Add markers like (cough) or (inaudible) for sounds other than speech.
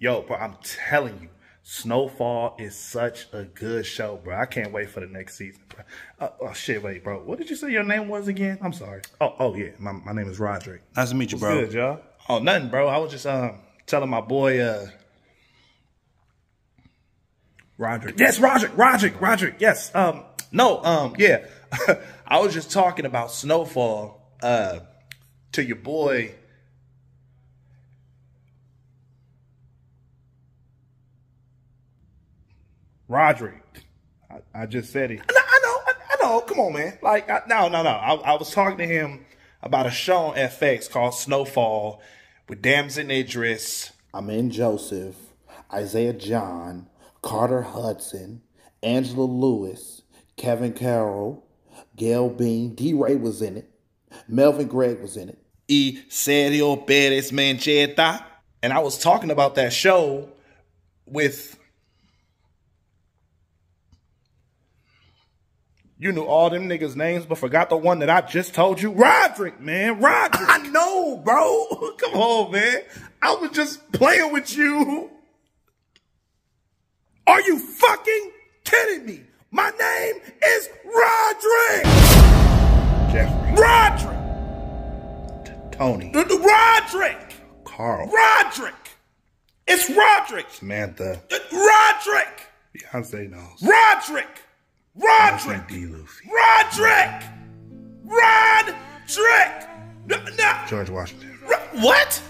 Yo, bro, I'm telling you, Snowfall is such a good show, bro. I can't wait for the next season, bro. Uh, oh shit, wait, bro. What did you say your name was again? I'm sorry. Oh, oh yeah, my, my name is Roderick. Nice to meet you, What's bro. good, y'all? Oh, nothing, bro. I was just um telling my boy uh Roderick. Yes, Roderick, Roderick, Roderick. Yes. Um, no, um, yeah. (laughs) I was just talking about Snowfall uh to your boy. Roderick. I, I just said it. I, I know, I, I know. Come on, man. Like, I, no, no, no. I, I was talking to him about a show on FX called Snowfall with Damson Idris. Amin Joseph, Isaiah John, Carter Hudson, Angela Lewis, Kevin Carroll, Gail Bean, D. Ray was in it, Melvin Gregg was in it. Y Sergio Peris-Mencheta. And I was talking about that show with. You knew all them niggas' names, but forgot the one that I just told you. Roderick, man. Roderick. I know, bro. (laughs) Come on, man. I was just playing with you. Are you fucking kidding me? My name is Roderick. Jeffrey. Roderick. Tony. Roderick. Carl. Roderick. It's Roderick. Samantha. Roderick. Beyonce knows. Roderick. Roderick. Roderick. Roderick. No, no. George Washington. Ro- what?